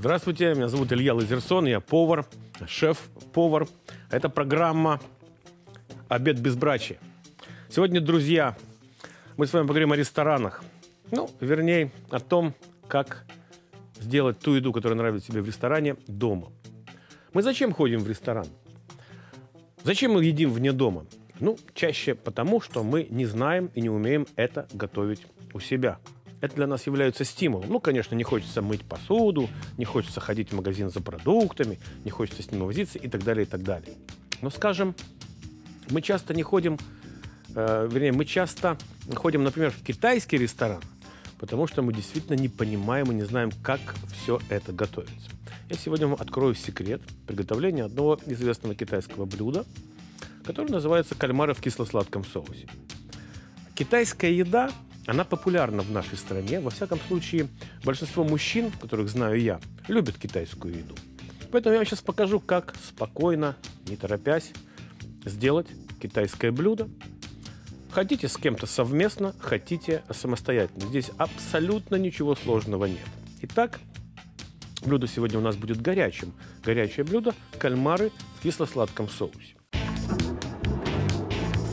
Здравствуйте, меня зовут Илья Лазерсон, я повар, шеф-повар. Это программа «Обед безбрачия». Сегодня, друзья, мы с вами поговорим о ресторанах. Ну, вернее, о том, как сделать ту еду, которая нравится тебе в ресторане, дома. Мы зачем ходим в ресторан? Зачем мы едим вне дома? Ну, чаще потому, что мы не знаем и не умеем это готовить у себя. Это для нас является стимулом. Ну, конечно, не хочется мыть посуду, не хочется ходить в магазин за продуктами, не хочется с ними возиться и так далее, и так далее. Но, скажем, мы часто не ходим, э, вернее, мы часто ходим, например, в китайский ресторан, потому что мы действительно не понимаем и не знаем, как все это готовится. Я сегодня вам открою секрет приготовления одного известного китайского блюда, которое называется кальмары в кисло-сладком соусе. Китайская еда, она популярна в нашей стране. Во всяком случае, большинство мужчин, которых знаю я, любят китайскую еду. Поэтому я вам сейчас покажу, как спокойно, не торопясь, сделать китайское блюдо. Хотите с кем-то совместно, хотите самостоятельно. Здесь абсолютно ничего сложного нет. Итак, блюдо сегодня у нас будет горячим. Горячее блюдо – кальмары в кисло-сладком соусе.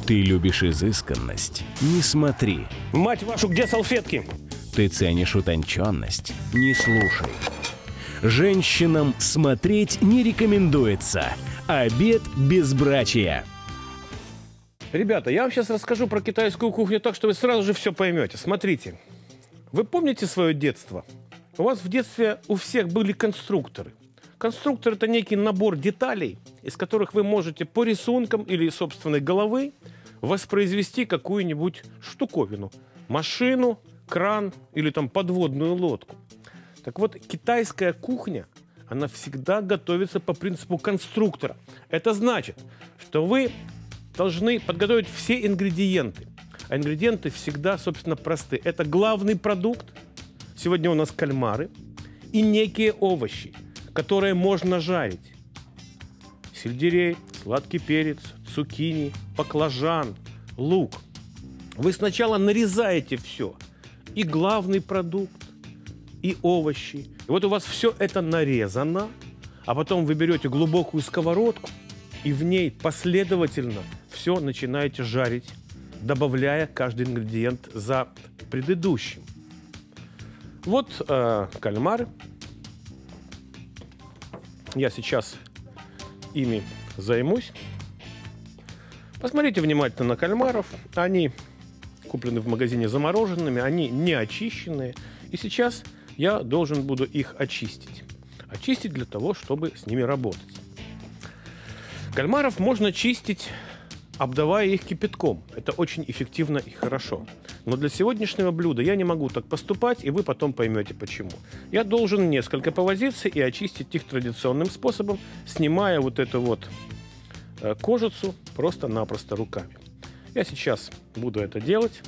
Ты любишь изысканность? Не смотри. Мать вашу, где салфетки? Ты ценишь утонченность? Не слушай. Женщинам смотреть не рекомендуется. Обед безбрачия. Ребята, я вам сейчас расскажу про китайскую кухню так, что вы сразу же все поймете. Смотрите, вы помните свое детство? У вас в детстве у всех были конструкторы. Конструктор – это некий набор деталей, из которых вы можете по рисункам или собственной головы воспроизвести какую-нибудь штуковину. Машину, кран или там подводную лодку. Так вот, китайская кухня, она всегда готовится по принципу конструктора. Это значит, что вы должны подготовить все ингредиенты. А ингредиенты всегда, собственно, просты. Это главный продукт. Сегодня у нас кальмары и некие овощи, которые можно жарить. Сельдерей, сладкий перец, цукини, баклажан, лук. Вы сначала нарезаете все. И главный продукт, и овощи. И вот у вас все это нарезано, а потом вы берете глубокую сковородку и в ней последовательно все начинаете жарить, добавляя каждый ингредиент за предыдущим. Вот э, кальмары. Я сейчас ими займусь. Посмотрите внимательно на кальмаров. Они куплены в магазине замороженными, они не очищенные. И сейчас я должен буду их очистить. Очистить для того, чтобы с ними работать. Кальмаров можно чистить, обдавая их кипятком. Это очень эффективно и хорошо. Но для сегодняшнего блюда я не могу так поступать, и вы потом поймете почему. Я должен несколько повозиться и очистить их традиционным способом, снимая вот эту вот э, кожицу просто-напросто руками. Я сейчас буду это делать.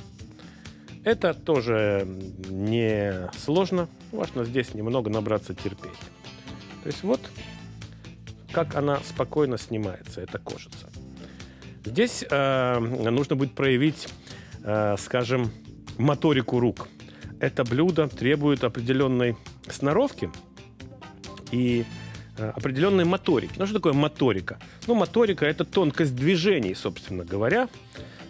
Это тоже не сложно. Важно здесь немного набраться терпения. То есть вот как она спокойно снимается, эта кожица. Здесь э, нужно будет проявить, э, скажем, моторику рук. Это блюдо требует определенной сноровки и э, определенной моторики. Ну, что такое моторика? Ну, моторика – это тонкость движений, собственно говоря.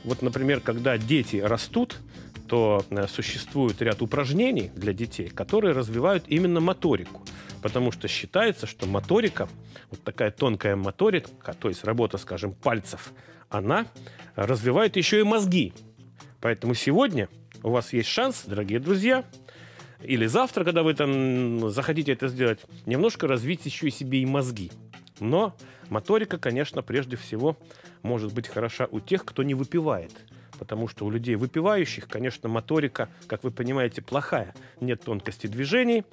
Вот, например, когда дети растут, то э, существует ряд упражнений для детей, которые развивают именно моторику. Потому что считается, что моторика, вот такая тонкая моторика, то есть работа, скажем, пальцев, она развивает еще и мозги. Поэтому сегодня у вас есть шанс, дорогие друзья, или завтра, когда вы там захотите это сделать, немножко развить еще и себе и мозги. Но моторика, конечно, прежде всего может быть хороша у тех, кто не выпивает – потому что у людей выпивающих, конечно, моторика, как вы понимаете, плохая. Нет тонкости движений,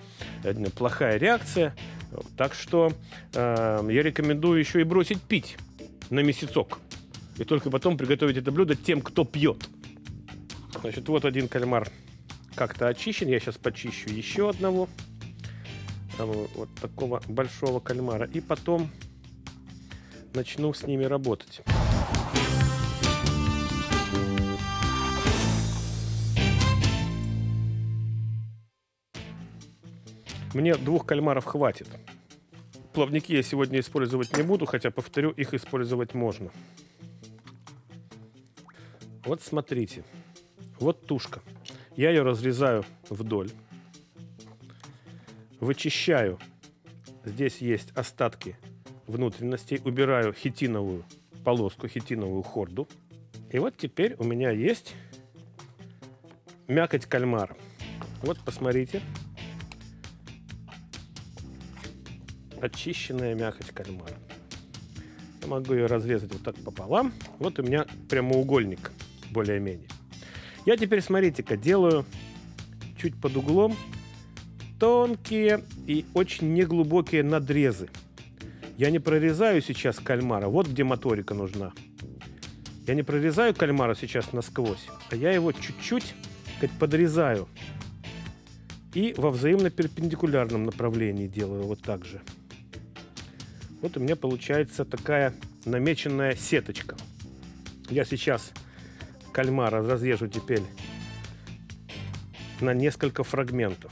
э, плохая реакция. Так что э, я рекомендую еще и бросить пить на месяцок. И только потом приготовить это блюдо тем, кто пьет. Значит, вот один кальмар как-то очищен. Я сейчас почищу еще одного. Вот такого большого кальмара. И потом начну с ними работать. Мне двух кальмаров хватит. Плавники я сегодня использовать не буду, хотя, повторю, их использовать можно. Вот смотрите. Вот тушка. Я ее разрезаю вдоль. Вычищаю. Здесь есть остатки внутренностей. Убираю хитиновую полоску, хитиновую хорду. И вот теперь у меня есть мякоть кальмара. Вот посмотрите. Очищенная мякоть кальмара. Я могу ее разрезать вот так пополам. Вот у меня прямоугольник более-менее. Я теперь, смотрите-ка, делаю чуть под углом тонкие и очень неглубокие надрезы. Я не прорезаю сейчас кальмара. Вот где моторика нужна. Я не прорезаю кальмара сейчас насквозь, а я его чуть-чуть подрезаю. И во взаимно перпендикулярном направлении делаю вот так же. Вот у меня получается такая намеченная сеточка. Я сейчас кальмара разрежу теперь на несколько фрагментов.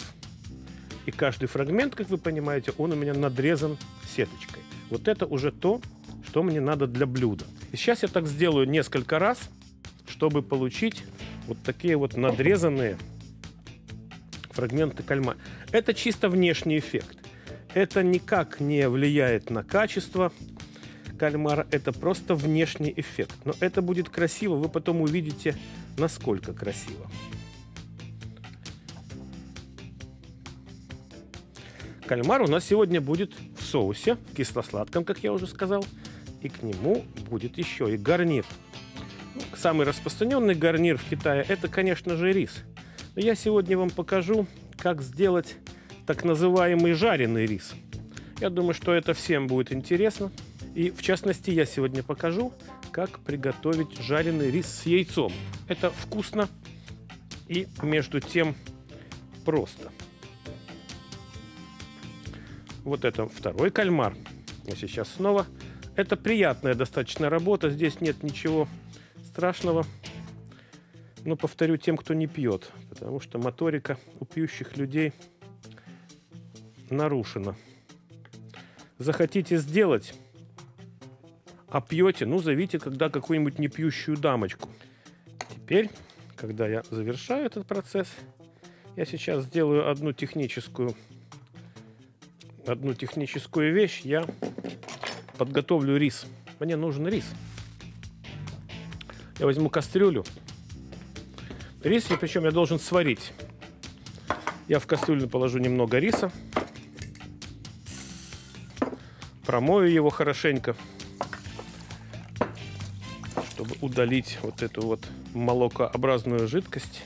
И каждый фрагмент, как вы понимаете, он у меня надрезан сеточкой. Вот это уже то, что мне надо для блюда. И сейчас я так сделаю несколько раз, чтобы получить вот такие вот надрезанные фрагменты кальмара. Это чисто внешний эффект. Это никак не влияет на качество кальмара. Это просто внешний эффект. Но это будет красиво. Вы потом увидите, насколько красиво. Кальмар у нас сегодня будет в соусе, в кисло-сладком, как я уже сказал. И к нему будет еще и гарнир. Ну, самый распространенный гарнир в Китае – это, конечно же, рис. Но я сегодня вам покажу, как сделать так называемый жареный рис. Я думаю, что это всем будет интересно. И в частности, я сегодня покажу, как приготовить жареный рис с яйцом. Это вкусно и между тем просто. Вот это второй кальмар. А сейчас снова. Это приятная достаточно работа. Здесь нет ничего страшного. Но повторю тем, кто не пьет. Потому что моторика у пьющих людей нарушена. Захотите сделать а пьете, ну, зовите когда какую-нибудь непьющую дамочку. Теперь, когда я завершаю этот процесс, я сейчас сделаю одну техническую, одну техническую вещь. Я подготовлю рис. Мне нужен рис. Я возьму кастрюлю. Рис, и причем я должен сварить. Я в кастрюлю положу немного риса. Промою его хорошенько удалить вот эту вот молокообразную жидкость.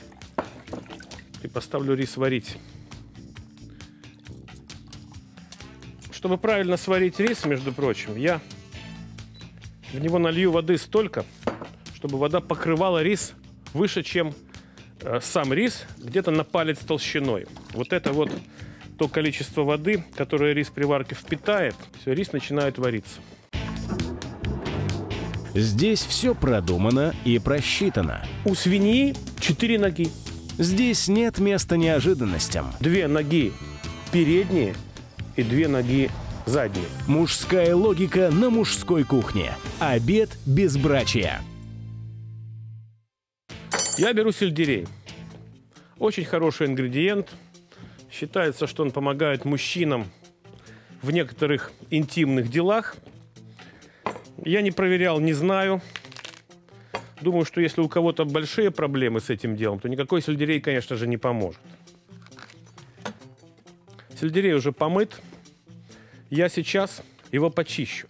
И поставлю рис варить. Чтобы правильно сварить рис, между прочим, я в него налью воды столько, чтобы вода покрывала рис выше, чем э, сам рис, где-то на палец толщиной. Вот это вот то количество воды, которое рис при варке впитает, все, рис начинает вариться. Здесь все продумано и просчитано. У свиньи четыре ноги. Здесь нет места неожиданностям. Две ноги передние и две ноги задние. Мужская логика на мужской кухне. Обед безбрачия. Я беру сельдерей. Очень хороший ингредиент. Считается, что он помогает мужчинам в некоторых интимных делах – я не проверял, не знаю. Думаю, что если у кого-то большие проблемы с этим делом, то никакой сельдерей, конечно же, не поможет. Сельдерей уже помыт. Я сейчас его почищу.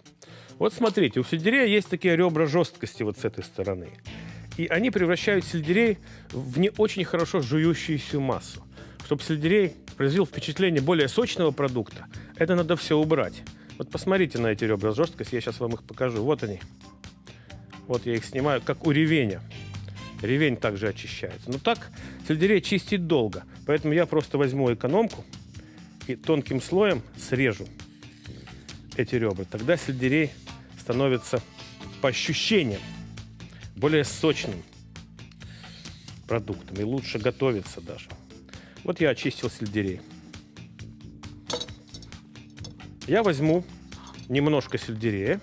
Вот смотрите, у сельдерея есть такие ребра жесткости вот с этой стороны. И они превращают сельдерей в не очень хорошо жующуюся массу. Чтобы сельдерей произвел впечатление более сочного продукта, это надо все убрать. Вот посмотрите на эти ребра жесткость, я сейчас вам их покажу. Вот они. Вот я их снимаю, как у ревеня. Ревень также очищается. Но так сельдерей чистить долго. Поэтому я просто возьму экономку и тонким слоем срежу эти ребра. Тогда сельдерей становится по ощущениям более сочным продуктом и лучше готовится даже. Вот я очистил сельдерей. Я возьму немножко сельдерея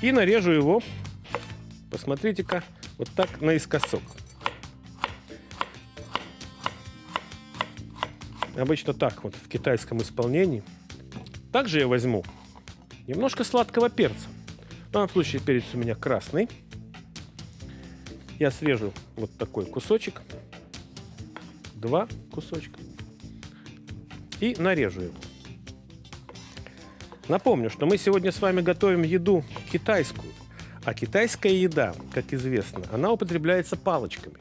и нарежу его, посмотрите-ка, вот так наискосок. Обычно так вот в китайском исполнении. Также я возьму немножко сладкого перца. В данном случае перец у меня красный. Я срежу вот такой кусочек. Два кусочка. И нарежу его. Напомню, что мы сегодня с вами готовим еду китайскую. А китайская еда, как известно, она употребляется палочками.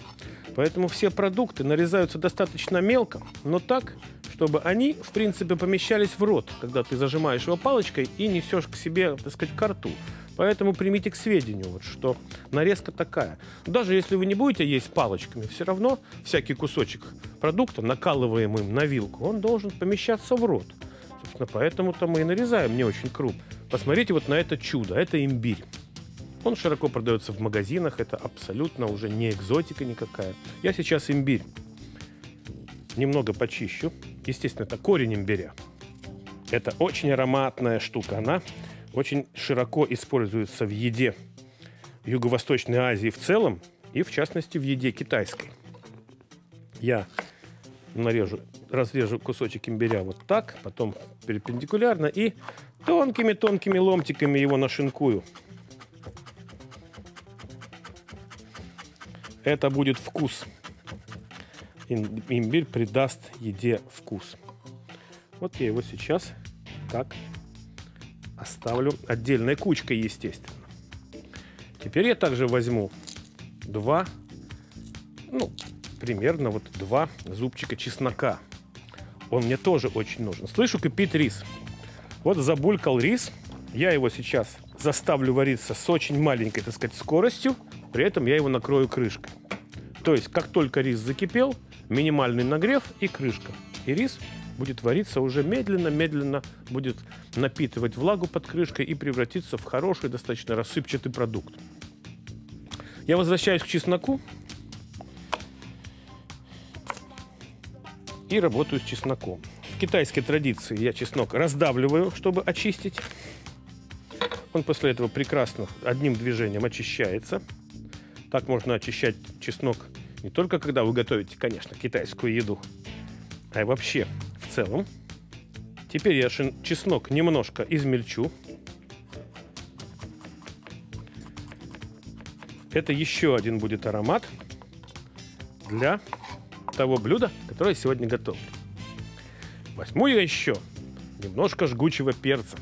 Поэтому все продукты нарезаются достаточно мелко, но так, чтобы они, в принципе, помещались в рот, когда ты зажимаешь его палочкой и несешь к себе, так сказать, к рту. Поэтому примите к сведению, вот, что нарезка такая. Даже если вы не будете есть палочками, все равно всякий кусочек продукта, накалываемый на вилку, он должен помещаться в рот. Собственно, поэтому-то мы и нарезаем не очень крупно. Посмотрите вот на это чудо. Это имбирь. Он широко продается в магазинах, это абсолютно уже не экзотика никакая. Я сейчас имбирь немного почищу. Естественно, это корень имбиря. Это очень ароматная штука. Она очень широко используется в еде Юго-Восточной Азии в целом и, в частности, в еде китайской. Я нарежу, разрежу кусочек имбиря вот так, потом перпендикулярно и тонкими-тонкими ломтиками его нашинкую. Это будет вкус. Имбирь придаст еде вкус. Вот я его сейчас так оставлю отдельной кучкой, естественно. Теперь я также возьму два, ну, примерно вот два зубчика чеснока. Он мне тоже очень нужен. Слышу, кипит рис. Вот забулькал рис. Я его сейчас заставлю вариться с очень маленькой, так сказать, скоростью. При этом я его накрою крышкой. То есть, как только рис закипел, минимальный нагрев и крышка. И рис будет вариться уже медленно-медленно, будет напитывать влагу под крышкой и превратиться в хороший, достаточно рассыпчатый продукт. Я возвращаюсь к чесноку и работаю с чесноком. В китайской традиции я чеснок раздавливаю, чтобы очистить. Он после этого прекрасно одним движением очищается – так можно очищать чеснок не только когда вы готовите, конечно, китайскую еду, а и вообще в целом. Теперь я чеснок немножко измельчу. Это еще один будет аромат для того блюда, которое я сегодня готовлю. Возьму я еще немножко жгучего перца.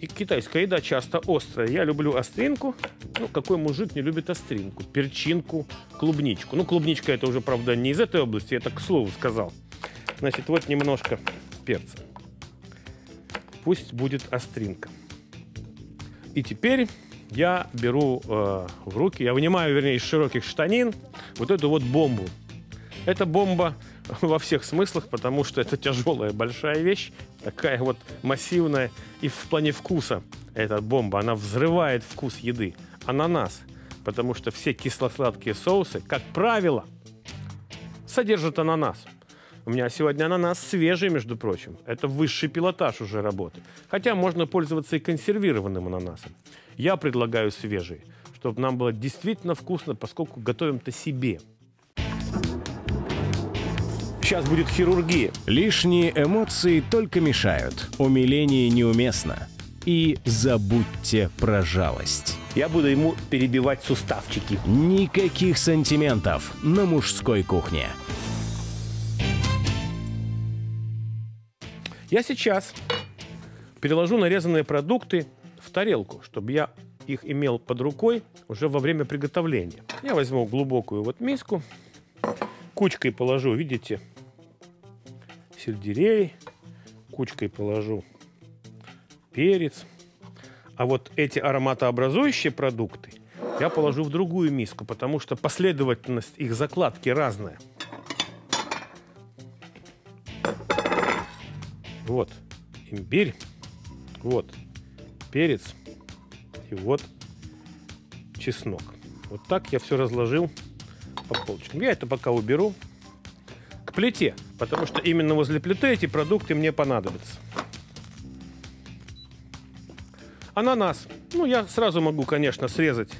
И китайская еда часто острая. Я люблю остринку, ну, какой мужик не любит остринку, перчинку, клубничку. Ну, клубничка это уже, правда, не из этой области, я так к слову сказал. Значит, вот немножко перца. Пусть будет остринка. И теперь я беру э, в руки, я вынимаю, вернее, из широких штанин вот эту вот бомбу. Это бомба во всех смыслах, потому что это тяжелая большая вещь, такая вот массивная. И в плане вкуса эта бомба, она взрывает вкус еды ананас, потому что все кисло-сладкие соусы, как правило, содержат ананас. У меня сегодня ананас свежий, между прочим. Это высший пилотаж уже работы. Хотя можно пользоваться и консервированным ананасом. Я предлагаю свежий, чтобы нам было действительно вкусно, поскольку готовим-то себе. Сейчас будет хирургия. Лишние эмоции только мешают. Умиление неуместно. И забудьте про жалость. Я буду ему перебивать суставчики. Никаких сантиментов на мужской кухне. Я сейчас переложу нарезанные продукты в тарелку, чтобы я их имел под рукой уже во время приготовления. Я возьму глубокую вот миску, кучкой положу, видите, сельдерей, кучкой положу перец, а вот эти ароматообразующие продукты я положу в другую миску, потому что последовательность их закладки разная. Вот имбирь, вот перец и вот чеснок. Вот так я все разложил по полочкам. Я это пока уберу плите, потому что именно возле плиты эти продукты мне понадобятся. Ананас. Ну, я сразу могу, конечно, срезать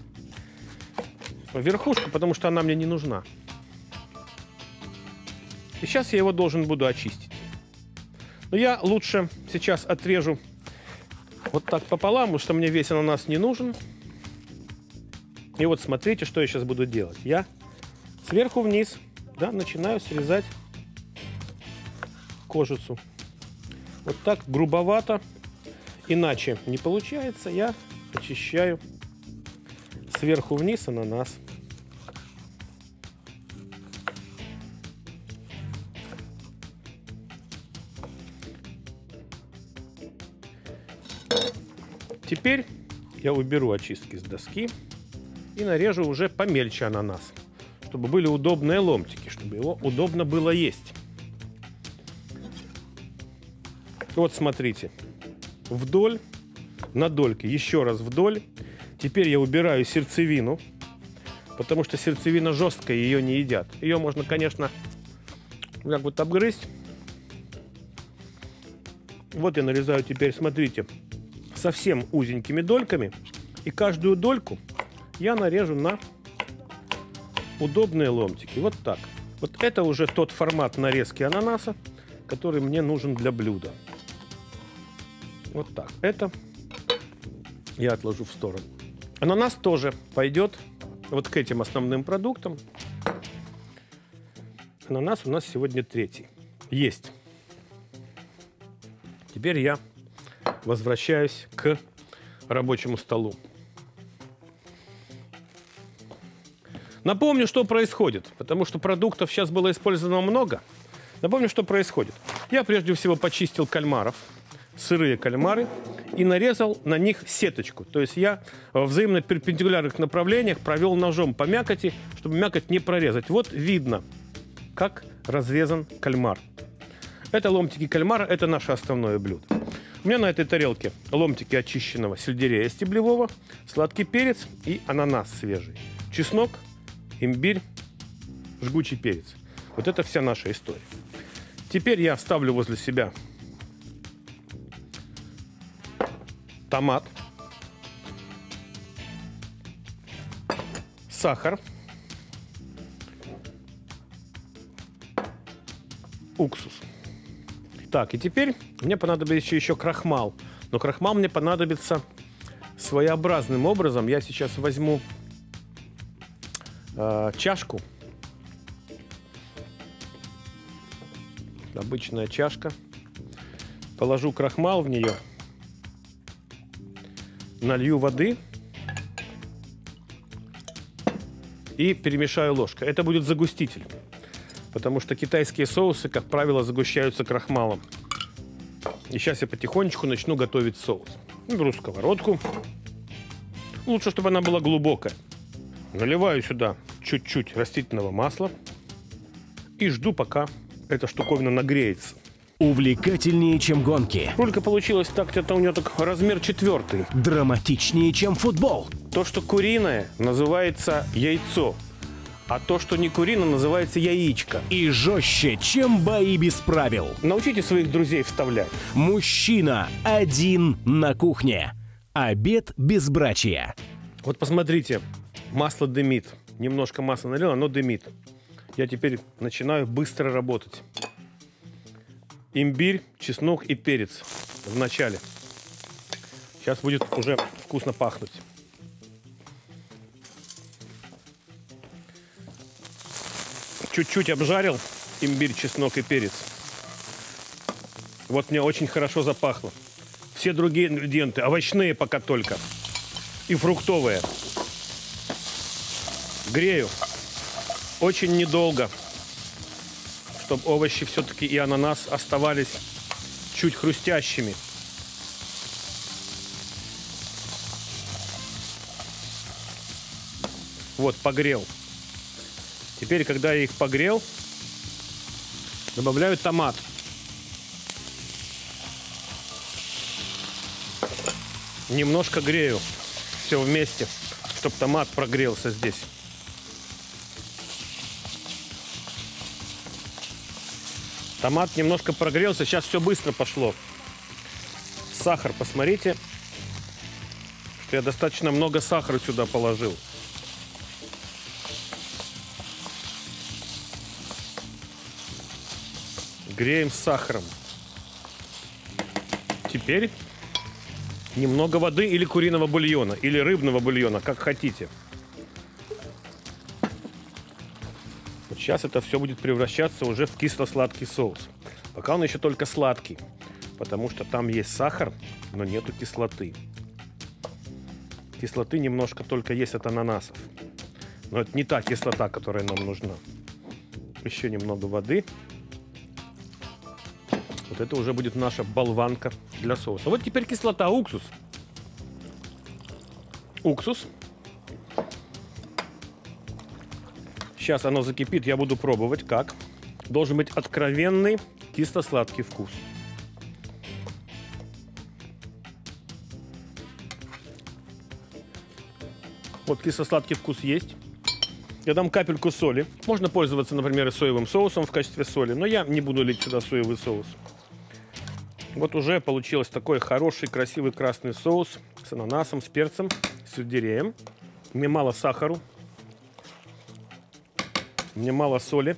верхушку, потому что она мне не нужна. И сейчас я его должен буду очистить. Но я лучше сейчас отрежу вот так пополам, потому что мне весь ананас не нужен. И вот смотрите, что я сейчас буду делать. Я сверху вниз да, начинаю срезать кожицу. Вот так грубовато, иначе не получается. Я очищаю сверху вниз ананас. Теперь я уберу очистки с доски и нарежу уже помельче ананас, чтобы были удобные ломтики, чтобы его удобно было есть. Вот смотрите, вдоль, на дольке, еще раз вдоль. Теперь я убираю сердцевину, потому что сердцевина жесткая, ее не едят. Ее можно, конечно, как вот обгрызть. Вот я нарезаю теперь, смотрите, совсем узенькими дольками. И каждую дольку я нарежу на удобные ломтики. Вот так. Вот это уже тот формат нарезки ананаса, который мне нужен для блюда. Вот так. Это я отложу в сторону. Ананас тоже пойдет вот к этим основным продуктам. Ананас у нас сегодня третий. Есть. Теперь я возвращаюсь к рабочему столу. Напомню, что происходит, потому что продуктов сейчас было использовано много. Напомню, что происходит. Я прежде всего почистил кальмаров, сырые кальмары, и нарезал на них сеточку. То есть я в взаимно перпендикулярных направлениях провел ножом по мякоти, чтобы мякоть не прорезать. Вот видно, как разрезан кальмар. Это ломтики кальмара, это наше основное блюдо. У меня на этой тарелке ломтики очищенного сельдерея стеблевого, сладкий перец и ананас свежий. Чеснок, имбирь, жгучий перец. Вот это вся наша история. Теперь я ставлю возле себя томат, сахар, уксус. Так, и теперь мне понадобится еще крахмал. Но крахмал мне понадобится своеобразным образом. Я сейчас возьму э, чашку. Обычная чашка. Положу крахмал в нее. Налью воды. И перемешаю ложкой. Это будет загуститель потому что китайские соусы, как правило, загущаются крахмалом. И сейчас я потихонечку начну готовить соус. Беру сковородку. Лучше, чтобы она была глубокая. Наливаю сюда чуть-чуть растительного масла и жду, пока эта штуковина нагреется. Увлекательнее, чем гонки. Только получилось так, это у нее так размер четвертый. Драматичнее, чем футбол. То, что куриное, называется яйцо. А то, что не курино, называется яичко. И жестче, чем бои без правил. Научите своих друзей вставлять. Мужчина один на кухне. Обед безбрачия. Вот посмотрите, масло дымит. Немножко масла налил, оно дымит. Я теперь начинаю быстро работать. Имбирь, чеснок и перец в начале. Сейчас будет уже вкусно пахнуть. чуть-чуть обжарил имбирь, чеснок и перец. Вот мне очень хорошо запахло. Все другие ингредиенты, овощные пока только. И фруктовые. Грею. Очень недолго. Чтобы овощи все-таки и ананас оставались чуть хрустящими. Вот, погрел. Теперь, когда я их погрел, добавляю томат. Немножко грею все вместе, чтобы томат прогрелся здесь. Томат немножко прогрелся, сейчас все быстро пошло. Сахар, посмотрите, я достаточно много сахара сюда положил. Греем с сахаром. Теперь немного воды или куриного бульона, или рыбного бульона, как хотите. Сейчас это все будет превращаться уже в кисло-сладкий соус. Пока он еще только сладкий, потому что там есть сахар, но нету кислоты. Кислоты немножко только есть от ананасов. Но это не та кислота, которая нам нужна. Еще немного воды. Вот это уже будет наша болванка для соуса. Вот теперь кислота, уксус. Уксус. Сейчас оно закипит, я буду пробовать, как. Должен быть откровенный кисло-сладкий вкус. Вот кисло-сладкий вкус есть. Я дам капельку соли. Можно пользоваться, например, соевым соусом в качестве соли, но я не буду лить сюда соевый соус. Вот уже получился такой хороший, красивый красный соус с ананасом, с перцем, с сельдереем. Мне мало сахару. Мне мало соли.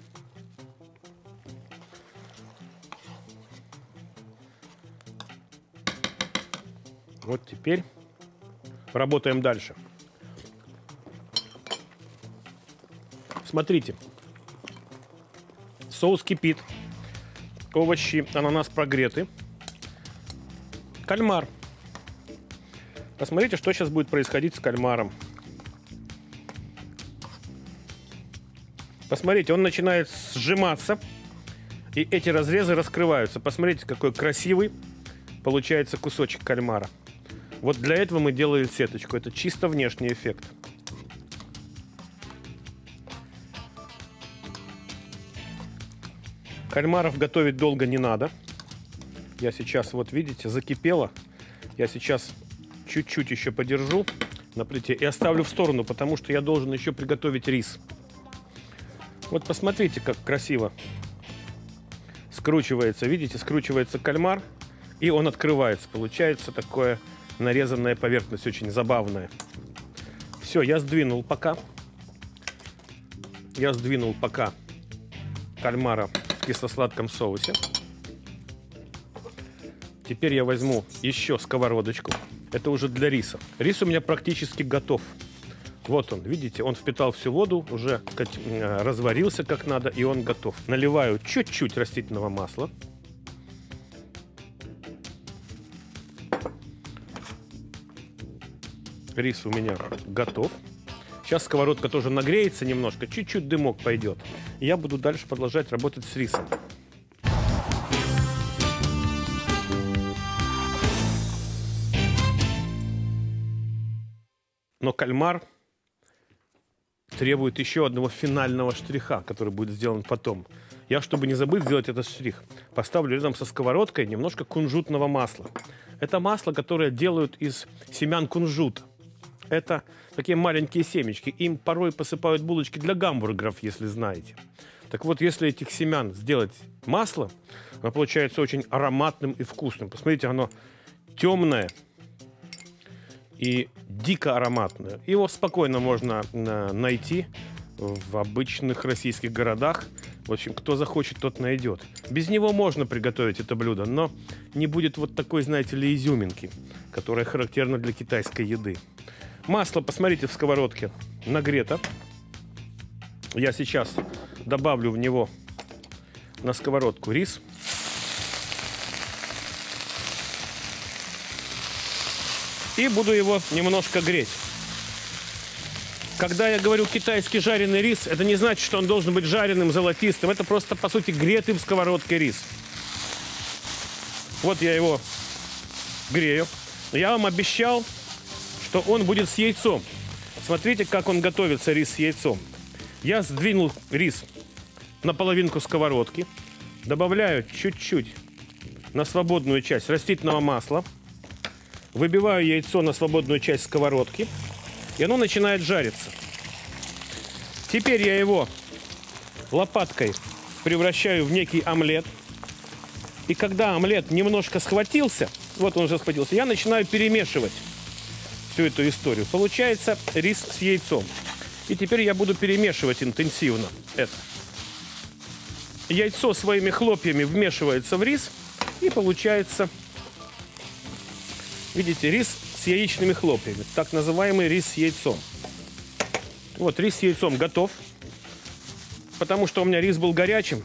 Вот теперь работаем дальше. Смотрите. Соус кипит. Овощи, ананас прогреты. Кальмар. Посмотрите, что сейчас будет происходить с кальмаром. Посмотрите, он начинает сжиматься, и эти разрезы раскрываются. Посмотрите, какой красивый получается кусочек кальмара. Вот для этого мы делаем сеточку. Это чисто внешний эффект. Кальмаров готовить долго не надо. Я сейчас, вот видите, закипело. Я сейчас чуть-чуть еще подержу на плите и оставлю в сторону, потому что я должен еще приготовить рис. Вот посмотрите, как красиво скручивается. Видите, скручивается кальмар, и он открывается. Получается такое нарезанная поверхность, очень забавная. Все, я сдвинул пока. Я сдвинул пока кальмара в кисло-сладком соусе. Теперь я возьму еще сковородочку. Это уже для риса. Рис у меня практически готов. Вот он, видите, он впитал всю воду, уже сказать, э, разварился как надо, и он готов. Наливаю чуть-чуть растительного масла. Рис у меня готов. Сейчас сковородка тоже нагреется немножко, чуть-чуть дымок пойдет. Я буду дальше продолжать работать с рисом. Но кальмар требует еще одного финального штриха, который будет сделан потом. Я, чтобы не забыть сделать этот штрих, поставлю рядом со сковородкой немножко кунжутного масла. Это масло, которое делают из семян кунжута. Это такие маленькие семечки. Им порой посыпают булочки для гамбургеров, если знаете. Так вот, если этих семян сделать масло, оно получается очень ароматным и вкусным. Посмотрите, оно темное и дико ароматное. Его спокойно можно э, найти в обычных российских городах. В общем, кто захочет, тот найдет. Без него можно приготовить это блюдо, но не будет вот такой, знаете ли, изюминки, которая характерна для китайской еды. Масло, посмотрите, в сковородке нагрето. Я сейчас добавлю в него на сковородку рис. И буду его немножко греть. Когда я говорю китайский жареный рис, это не значит, что он должен быть жареным, золотистым. Это просто, по сути, гретый в сковородке рис. Вот я его грею. Я вам обещал что он будет с яйцом. Смотрите, как он готовится, рис с яйцом. Я сдвинул рис на половинку сковородки, добавляю чуть-чуть на свободную часть растительного масла, выбиваю яйцо на свободную часть сковородки, и оно начинает жариться. Теперь я его лопаткой превращаю в некий омлет. И когда омлет немножко схватился, вот он уже схватился, я начинаю перемешивать всю эту историю. Получается рис с яйцом. И теперь я буду перемешивать интенсивно это. Яйцо своими хлопьями вмешивается в рис, и получается, видите, рис с яичными хлопьями. Так называемый рис с яйцом. Вот рис с яйцом готов. Потому что у меня рис был горячим.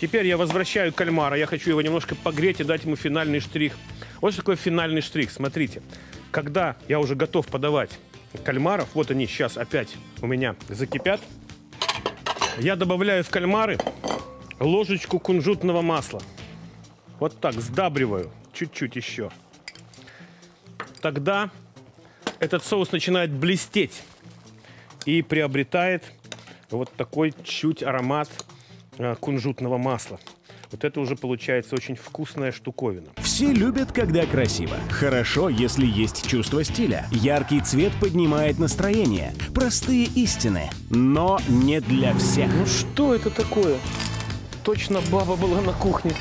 Теперь я возвращаю кальмара. Я хочу его немножко погреть и дать ему финальный штрих. Вот что такое финальный штрих. Смотрите, когда я уже готов подавать кальмаров, вот они сейчас опять у меня закипят, я добавляю в кальмары ложечку кунжутного масла. Вот так, сдабриваю чуть-чуть еще. Тогда этот соус начинает блестеть и приобретает вот такой чуть аромат э, кунжутного масла. Вот это уже получается очень вкусная штуковина. Все любят, когда красиво. Хорошо, если есть чувство стиля. Яркий цвет поднимает настроение. Простые истины. Но не для всех. Ну что это такое? Точно баба была на кухне.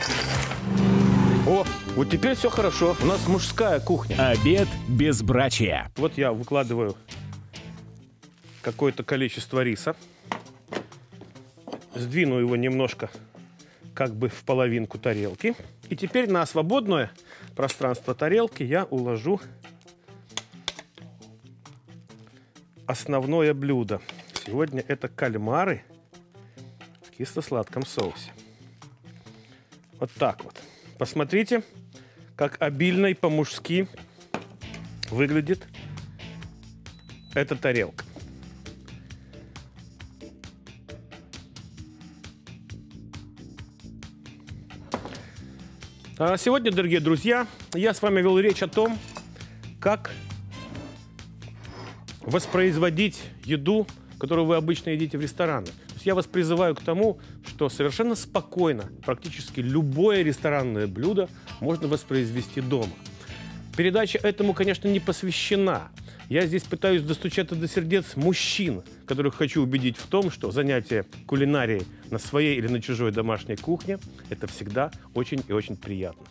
О, вот теперь все хорошо. У нас мужская кухня. Обед безбрачия. Вот я выкладываю какое-то количество риса. Сдвину его немножко как бы в половинку тарелки. И теперь на свободное пространство тарелки я уложу основное блюдо. Сегодня это кальмары в кисло-сладком соусе. Вот так вот. Посмотрите, как обильно и по-мужски выглядит эта тарелка. А сегодня, дорогие друзья, я с вами вел речь о том, как воспроизводить еду, которую вы обычно едите в ресторанах. Я вас призываю к тому, что совершенно спокойно практически любое ресторанное блюдо можно воспроизвести дома. Передача этому, конечно, не посвящена. Я здесь пытаюсь достучаться до сердец мужчин, которых хочу убедить в том, что занятие кулинарией на своей или на чужой домашней кухне – это всегда очень и очень приятно.